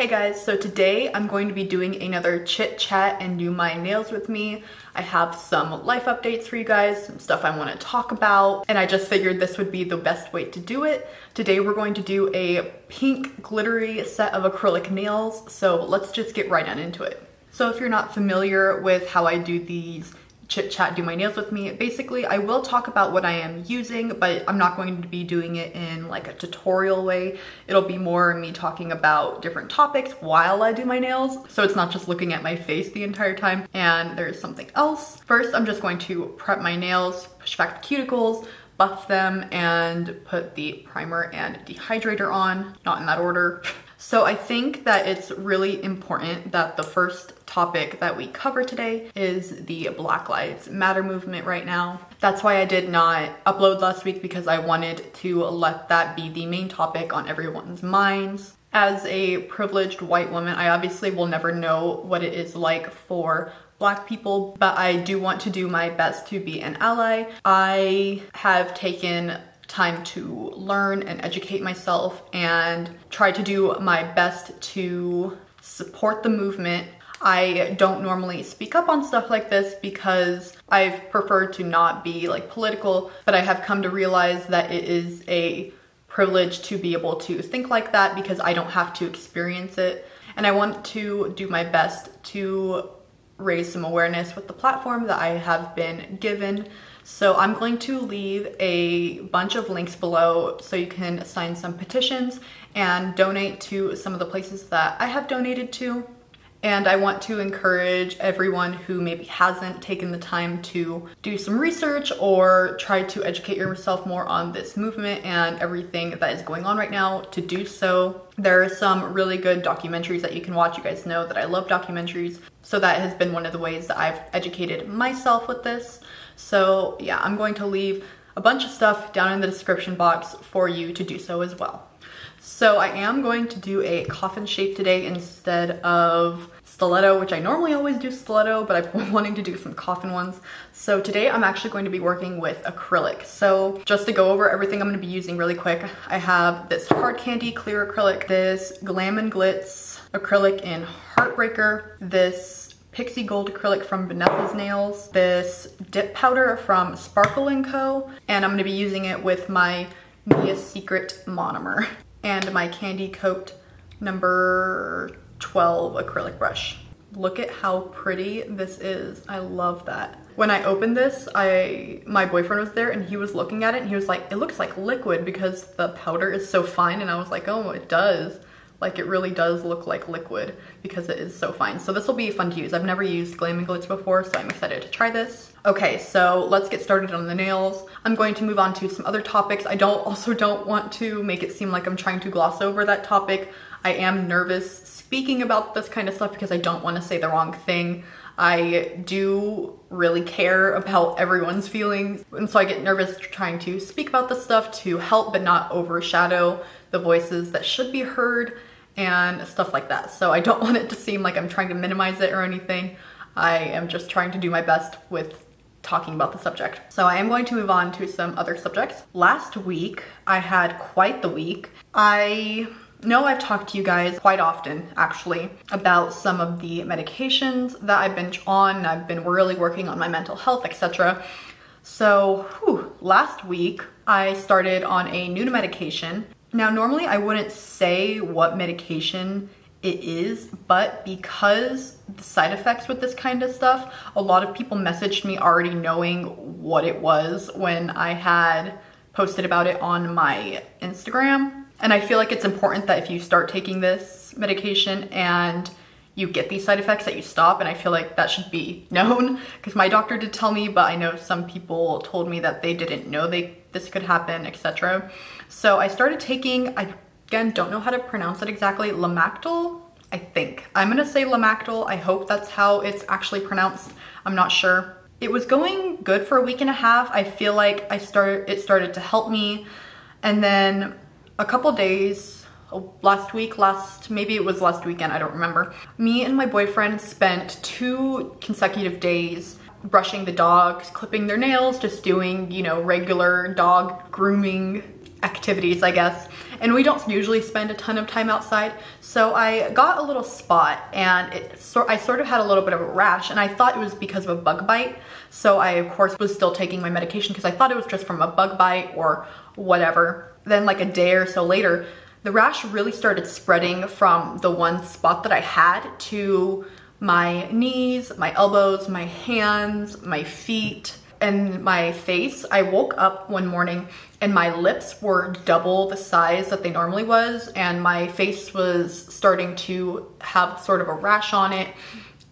Hey guys, so today I'm going to be doing another chit chat and do my nails with me. I have some life updates for you guys, some stuff I want to talk about, and I just figured this would be the best way to do it. Today we're going to do a pink glittery set of acrylic nails, so let's just get right on into it. So if you're not familiar with how I do these chit chat, do my nails with me. Basically, I will talk about what I am using, but I'm not going to be doing it in like a tutorial way. It'll be more me talking about different topics while I do my nails. So it's not just looking at my face the entire time. And there's something else. First, I'm just going to prep my nails, push back the cuticles, buff them, and put the primer and dehydrator on. Not in that order. So I think that it's really important that the first topic that we cover today is the Black Lives Matter movement right now. That's why I did not upload last week because I wanted to let that be the main topic on everyone's minds. As a privileged white woman, I obviously will never know what it is like for black people, but I do want to do my best to be an ally. I have taken time to learn and educate myself and try to do my best to support the movement. I don't normally speak up on stuff like this because I've preferred to not be like political, but I have come to realize that it is a privilege to be able to think like that because I don't have to experience it. And I want to do my best to raise some awareness with the platform that I have been given so I'm going to leave a bunch of links below so you can sign some petitions and donate to some of the places that I have donated to. And I want to encourage everyone who maybe hasn't taken the time to do some research or try to educate yourself more on this movement and everything that is going on right now to do so. There are some really good documentaries that you can watch. You guys know that I love documentaries. So that has been one of the ways that I've educated myself with this. So yeah, I'm going to leave a bunch of stuff down in the description box for you to do so as well. So I am going to do a coffin shape today instead of stiletto, which I normally always do stiletto, but been wanting to do some coffin ones. So today I'm actually going to be working with acrylic. So just to go over everything I'm gonna be using really quick, I have this hard candy clear acrylic, this Glam and Glits acrylic in Heartbreaker, this Pixie Gold acrylic from Vanessa's Nails, this dip powder from Sparkle & Co. And I'm gonna be using it with my Mia Secret monomer and my Candy Coat number 12 acrylic brush. Look at how pretty this is. I love that. When I opened this, I my boyfriend was there and he was looking at it and he was like, it looks like liquid because the powder is so fine. And I was like, oh, it does. Like it really does look like liquid because it is so fine. So this will be fun to use. I've never used Glam Glits before, so I'm excited to try this. Okay, so let's get started on the nails. I'm going to move on to some other topics. I don't also don't want to make it seem like I'm trying to gloss over that topic. I am nervous speaking about this kind of stuff because I don't want to say the wrong thing. I do really care about everyone's feelings. And so I get nervous trying to speak about this stuff to help but not overshadow the voices that should be heard and stuff like that. So I don't want it to seem like I'm trying to minimize it or anything. I am just trying to do my best with talking about the subject. So I am going to move on to some other subjects. Last week, I had quite the week. I know I've talked to you guys quite often, actually, about some of the medications that I've been on. I've been really working on my mental health, etc. So whew, last week, I started on a new medication now, normally I wouldn't say what medication it is, but because the side effects with this kind of stuff, a lot of people messaged me already knowing what it was when I had posted about it on my Instagram. And I feel like it's important that if you start taking this medication and you get these side effects that you stop and I feel like that should be known because my doctor did tell me but I know some people told me that they didn't know they this could happen etc so I started taking, I again don't know how to pronounce it exactly, Lamictal, I think. I'm gonna say Lamictal. I hope that's how it's actually pronounced. I'm not sure. It was going good for a week and a half. I feel like I started, it started to help me. And then a couple days, last week, last, maybe it was last weekend, I don't remember. Me and my boyfriend spent two consecutive days brushing the dogs, clipping their nails, just doing, you know, regular dog grooming activities, I guess. and we don't usually spend a ton of time outside. So I got a little spot and it, so I sort of had a little bit of a rash and I thought it was because of a bug bite. So I of course was still taking my medication because I thought it was just from a bug bite or whatever. Then like a day or so later, the rash really started spreading from the one spot that I had to my knees, my elbows, my hands, my feet, and my face. I woke up one morning and my lips were double the size that they normally was and my face was starting to have sort of a rash on it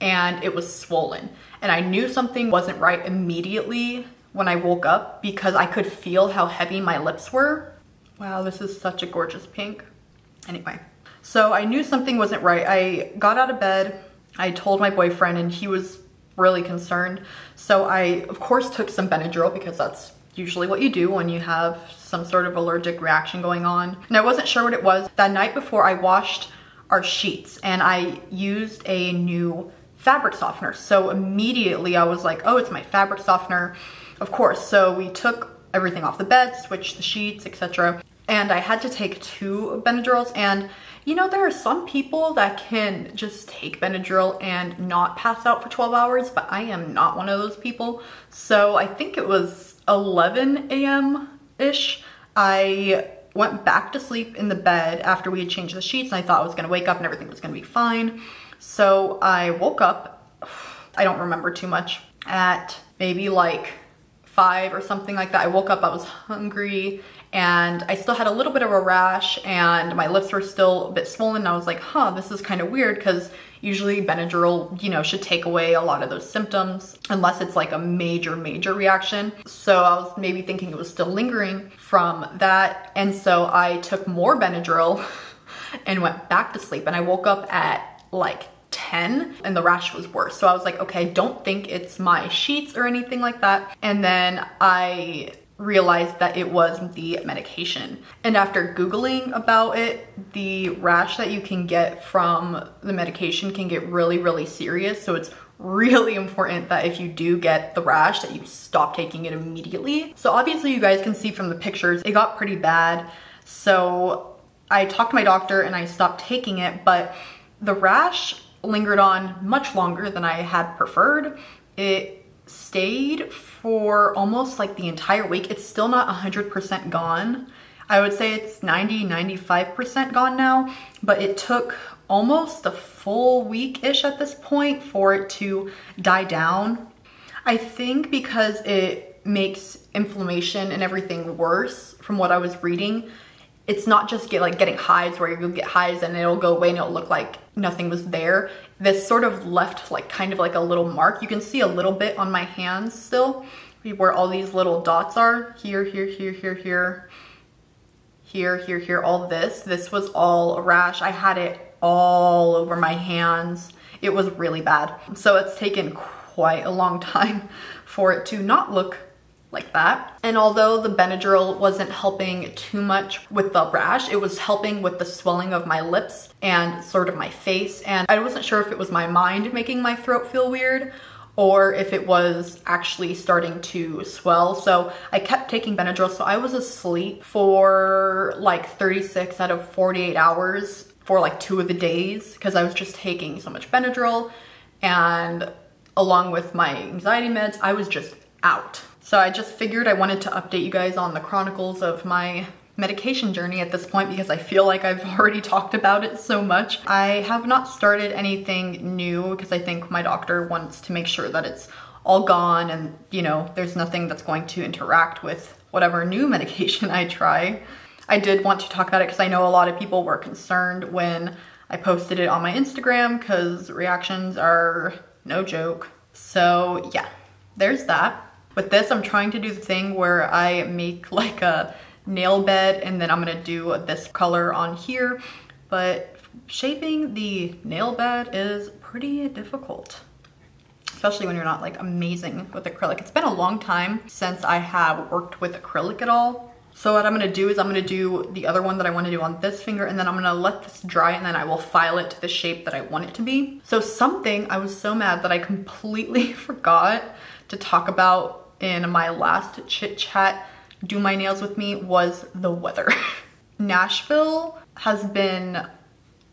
and it was swollen. And I knew something wasn't right immediately when I woke up because I could feel how heavy my lips were. Wow, this is such a gorgeous pink. Anyway, so I knew something wasn't right. I got out of bed, I told my boyfriend and he was really concerned. So I, of course, took some Benadryl because that's usually what you do when you have some sort of allergic reaction going on. And I wasn't sure what it was. That night before I washed our sheets and I used a new fabric softener. So immediately I was like, oh, it's my fabric softener. Of course, so we took everything off the bed, switched the sheets, etc. And I had to take two Benadryls and you know, there are some people that can just take Benadryl and not pass out for 12 hours, but I am not one of those people. So I think it was 11 a.m.-ish. I went back to sleep in the bed after we had changed the sheets and I thought I was gonna wake up and everything was gonna be fine. So I woke up, I don't remember too much, at maybe like five or something like that. I woke up, I was hungry and I still had a little bit of a rash and my lips were still a bit swollen. I was like, huh, this is kind of weird because usually Benadryl, you know, should take away a lot of those symptoms unless it's like a major, major reaction. So I was maybe thinking it was still lingering from that. And so I took more Benadryl and went back to sleep and I woke up at like 10 and the rash was worse. So I was like, okay, don't think it's my sheets or anything like that. And then I realized that it was the medication. And after Googling about it, the rash that you can get from the medication can get really, really serious. So it's really important that if you do get the rash that you stop taking it immediately. So obviously you guys can see from the pictures, it got pretty bad. So I talked to my doctor and I stopped taking it, but the rash lingered on much longer than I had preferred. It stayed for almost like the entire week. It's still not 100% gone. I would say it's 90, 95% gone now, but it took almost a full week-ish at this point for it to die down. I think because it makes inflammation and everything worse from what I was reading, it's not just get like getting hives where you'll get hives and it'll go away and it'll look like nothing was there. This sort of left like kind of like a little mark. You can see a little bit on my hands still where all these little dots are. Here, here, here, here, here, here, here, here, all this. This was all a rash. I had it all over my hands. It was really bad. So it's taken quite a long time for it to not look like that. And although the Benadryl wasn't helping too much with the rash, it was helping with the swelling of my lips and sort of my face. And I wasn't sure if it was my mind making my throat feel weird or if it was actually starting to swell. So I kept taking Benadryl. So I was asleep for like 36 out of 48 hours for like two of the days because I was just taking so much Benadryl and along with my anxiety meds, I was just out. So I just figured I wanted to update you guys on the chronicles of my medication journey at this point because I feel like I've already talked about it so much. I have not started anything new because I think my doctor wants to make sure that it's all gone and you know there's nothing that's going to interact with whatever new medication I try. I did want to talk about it because I know a lot of people were concerned when I posted it on my Instagram because reactions are no joke. So yeah, there's that. With this, I'm trying to do the thing where I make like a nail bed and then I'm gonna do this color on here. But shaping the nail bed is pretty difficult especially when you're not like amazing with acrylic. It's been a long time since I have worked with acrylic at all. So what I'm gonna do is I'm gonna do the other one that I wanna do on this finger and then I'm gonna let this dry and then I will file it to the shape that I want it to be. So something, I was so mad that I completely forgot to talk about in my last chit chat do my nails with me was the weather. Nashville has been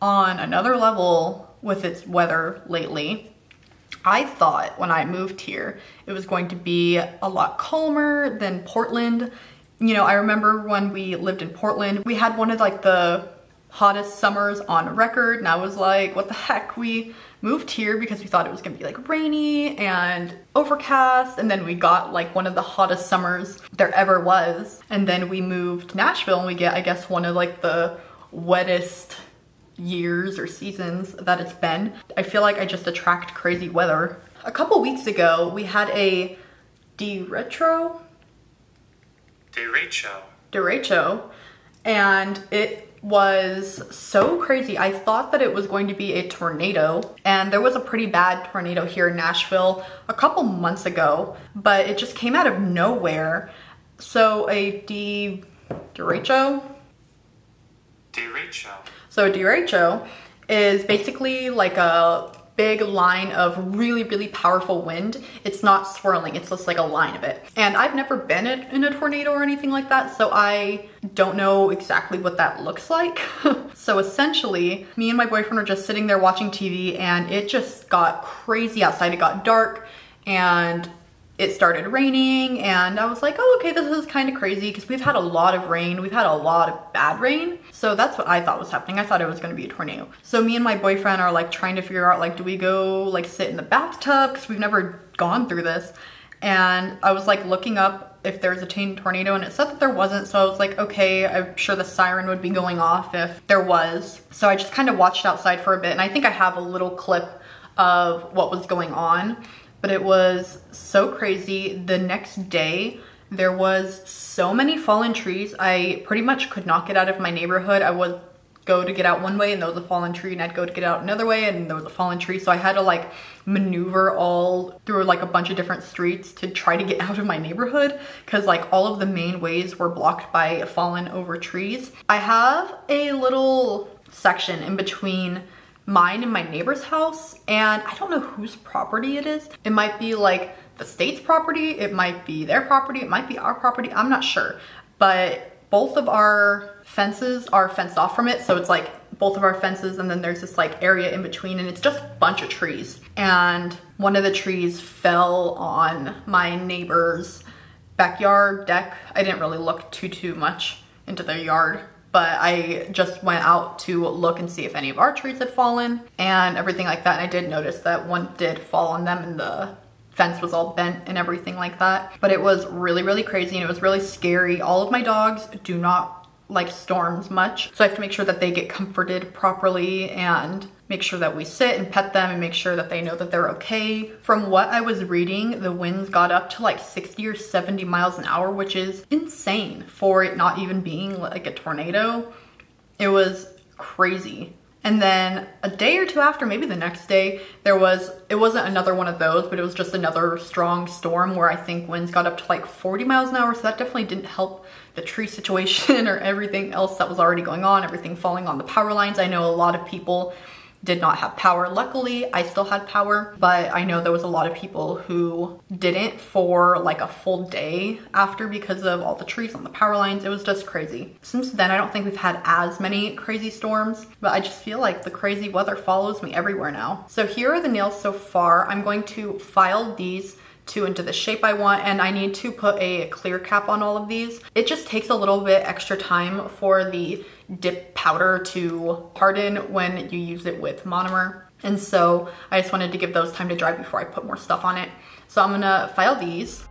on another level with its weather lately. I thought when I moved here, it was going to be a lot calmer than Portland. You know, I remember when we lived in Portland, we had one of like the hottest summers on record and I was like, what the heck? We moved here because we thought it was gonna be like rainy and overcast and then we got like one of the hottest summers there ever was. And then we moved to Nashville and we get, I guess, one of like the wettest years or seasons that it's been. I feel like I just attract crazy weather. A couple weeks ago, we had a derecho? Derecho. Derecho. And it was so crazy. I thought that it was going to be a tornado and there was a pretty bad tornado here in Nashville a couple months ago, but it just came out of nowhere. So a de derecho? Derecho. So a derecho is basically like a big line of really, really powerful wind. It's not swirling, it's just like a line of it. And I've never been in a tornado or anything like that, so I don't know exactly what that looks like. so essentially, me and my boyfriend were just sitting there watching TV and it just got crazy outside. It got dark and it started raining and I was like, oh, okay, this is kind of crazy because we've had a lot of rain. We've had a lot of bad rain. So that's what I thought was happening. I thought it was going to be a tornado. So me and my boyfriend are like trying to figure out like, do we go like sit in the bathtub? Because we've never gone through this. And I was like looking up if there's a chain tornado and it said that there wasn't. So I was like, okay, I'm sure the siren would be going off if there was. So I just kind of watched outside for a bit. And I think I have a little clip of what was going on but it was so crazy. The next day, there was so many fallen trees. I pretty much could not get out of my neighborhood. I would go to get out one way and there was a fallen tree and I'd go to get out another way and there was a fallen tree. So I had to like maneuver all through like a bunch of different streets to try to get out of my neighborhood because like all of the main ways were blocked by fallen over trees. I have a little section in between mine and my neighbor's house and I don't know whose property it is. It might be like the state's property, it might be their property, it might be our property, I'm not sure. But both of our fences are fenced off from it. So it's like both of our fences and then there's this like area in between and it's just a bunch of trees. And one of the trees fell on my neighbor's backyard deck. I didn't really look too, too much into their yard but I just went out to look and see if any of our trees had fallen and everything like that. And I did notice that one did fall on them and the fence was all bent and everything like that. But it was really, really crazy and it was really scary. All of my dogs do not like storms much. So I have to make sure that they get comforted properly and make sure that we sit and pet them and make sure that they know that they're okay. From what I was reading, the winds got up to like 60 or 70 miles an hour, which is insane for it not even being like a tornado. It was crazy. And then a day or two after, maybe the next day, there was, it wasn't another one of those, but it was just another strong storm where I think winds got up to like 40 miles an hour. So that definitely didn't help the tree situation or everything else that was already going on, everything falling on the power lines. I know a lot of people did not have power. Luckily, I still had power, but I know there was a lot of people who didn't for like a full day after because of all the trees on the power lines. It was just crazy. Since then, I don't think we've had as many crazy storms, but I just feel like the crazy weather follows me everywhere now. So here are the nails so far. I'm going to file these two into the shape I want and I need to put a clear cap on all of these. It just takes a little bit extra time for the dip powder to harden when you use it with monomer. And so I just wanted to give those time to dry before I put more stuff on it. So I'm gonna file these.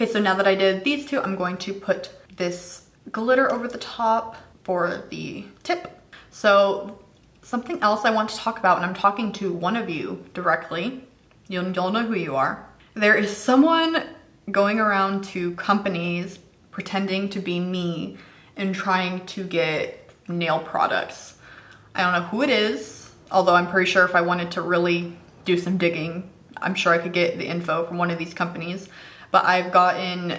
Okay, so now that I did these two, I'm going to put this glitter over the top for the tip. So something else I want to talk about, and I'm talking to one of you directly, you'll, you'll know who you are. There is someone going around to companies pretending to be me and trying to get nail products. I don't know who it is, although I'm pretty sure if I wanted to really do some digging, I'm sure I could get the info from one of these companies but I've gotten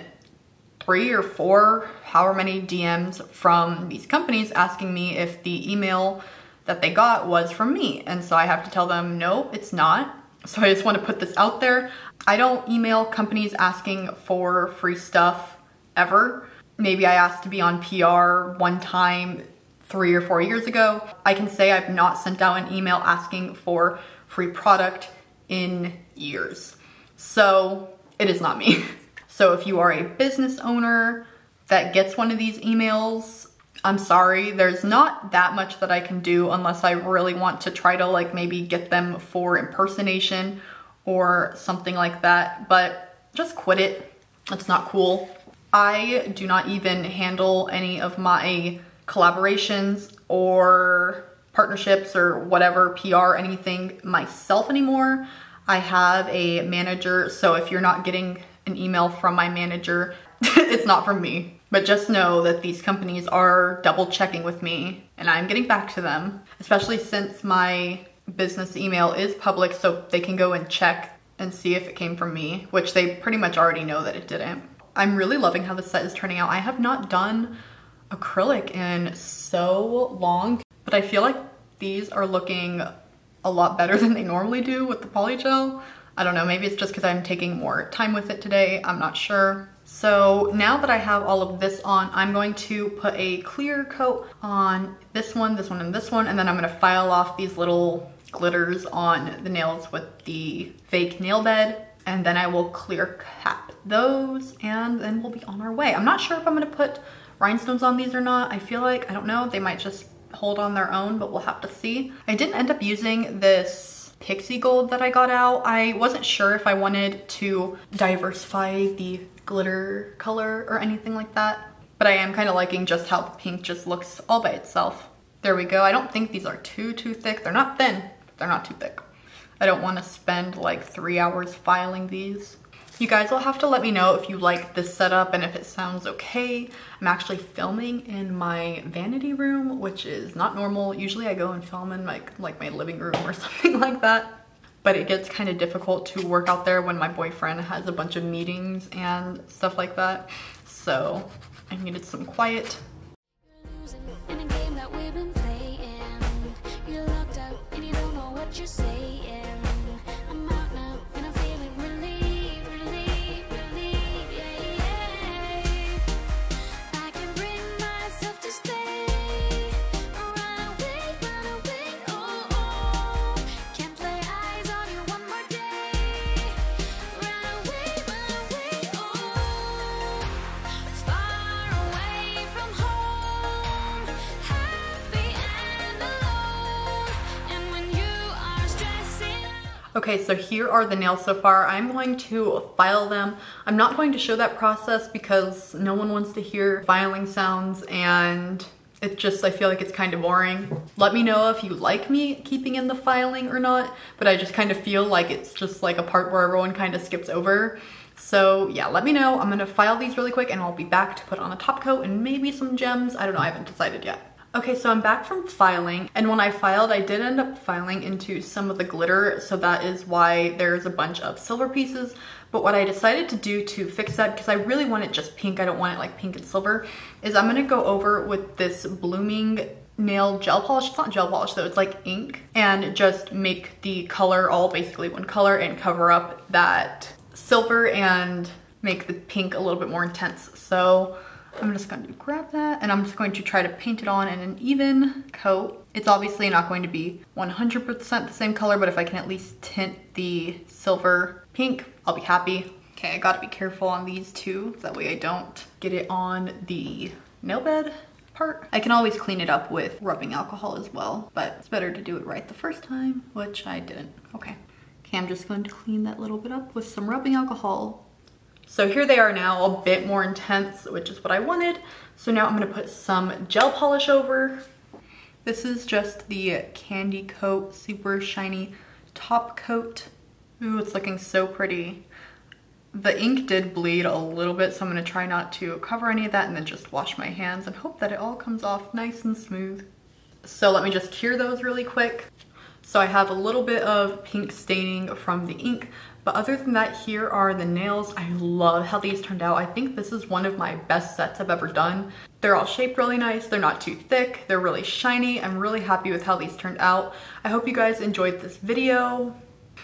three or four, however many DMs from these companies asking me if the email that they got was from me. And so I have to tell them, no, it's not. So I just want to put this out there. I don't email companies asking for free stuff ever. Maybe I asked to be on PR one time three or four years ago. I can say I've not sent out an email asking for free product in years. So it is not me. So if you are a business owner that gets one of these emails, I'm sorry, there's not that much that I can do unless I really want to try to like maybe get them for impersonation or something like that, but just quit it. It's not cool. I do not even handle any of my collaborations or partnerships or whatever, PR, anything myself anymore. I have a manager, so if you're not getting an email from my manager, it's not from me. But just know that these companies are double checking with me and I'm getting back to them, especially since my business email is public so they can go and check and see if it came from me, which they pretty much already know that it didn't. I'm really loving how the set is turning out. I have not done acrylic in so long, but I feel like these are looking a lot better than they normally do with the polygel. I don't know, maybe it's just because I'm taking more time with it today. I'm not sure. So now that I have all of this on, I'm going to put a clear coat on this one, this one, and this one, and then I'm gonna file off these little glitters on the nails with the fake nail bed, and then I will clear cap those, and then we'll be on our way. I'm not sure if I'm gonna put rhinestones on these or not. I feel like, I don't know, they might just hold on their own, but we'll have to see. I didn't end up using this pixie gold that I got out. I wasn't sure if I wanted to diversify the glitter color or anything like that, but I am kind of liking just how the pink just looks all by itself. There we go. I don't think these are too, too thick. They're not thin, they're not too thick. I don't want to spend like three hours filing these. You guys will have to let me know if you like this setup and if it sounds okay. I'm actually filming in my vanity room, which is not normal. Usually I go and film in like, like my living room or something like that. But it gets kind of difficult to work out there when my boyfriend has a bunch of meetings and stuff like that. So I needed some quiet. Okay, so here are the nails so far. I'm going to file them. I'm not going to show that process because no one wants to hear filing sounds and it's just, I feel like it's kind of boring. Let me know if you like me keeping in the filing or not, but I just kind of feel like it's just like a part where everyone kind of skips over. So yeah, let me know. I'm gonna file these really quick and I'll be back to put on a top coat and maybe some gems. I don't know, I haven't decided yet. Okay, so I'm back from filing, and when I filed, I did end up filing into some of the glitter, so that is why there's a bunch of silver pieces. But what I decided to do to fix that, because I really want it just pink, I don't want it like pink and silver, is I'm gonna go over with this blooming nail gel polish. It's not gel polish though, it's like ink. And just make the color all basically one color and cover up that silver and make the pink a little bit more intense. So I'm just going to grab that and I'm just going to try to paint it on in an even coat. It's obviously not going to be 100% the same color, but if I can at least tint the silver pink, I'll be happy. Okay, I gotta be careful on these two, that way I don't get it on the nail bed part. I can always clean it up with rubbing alcohol as well, but it's better to do it right the first time, which I didn't. Okay. Okay, I'm just going to clean that little bit up with some rubbing alcohol so here they are now, a bit more intense, which is what I wanted. So now I'm gonna put some gel polish over. This is just the Candy Coat Super Shiny Top Coat. Ooh, it's looking so pretty. The ink did bleed a little bit, so I'm gonna try not to cover any of that and then just wash my hands and hope that it all comes off nice and smooth. So let me just cure those really quick. So I have a little bit of pink staining from the ink, But other than that, here are the nails. I love how these turned out. I think this is one of my best sets I've ever done. They're all shaped really nice. They're not too thick. They're really shiny. I'm really happy with how these turned out. I hope you guys enjoyed this video.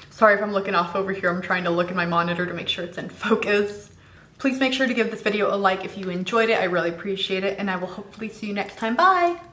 Sorry if I'm looking off over here. I'm trying to look at my monitor to make sure it's in focus. Please make sure to give this video a like if you enjoyed it. I really appreciate it and I will hopefully see you next time. Bye!